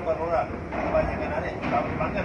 8 orang kebanyakan ahli kami panggil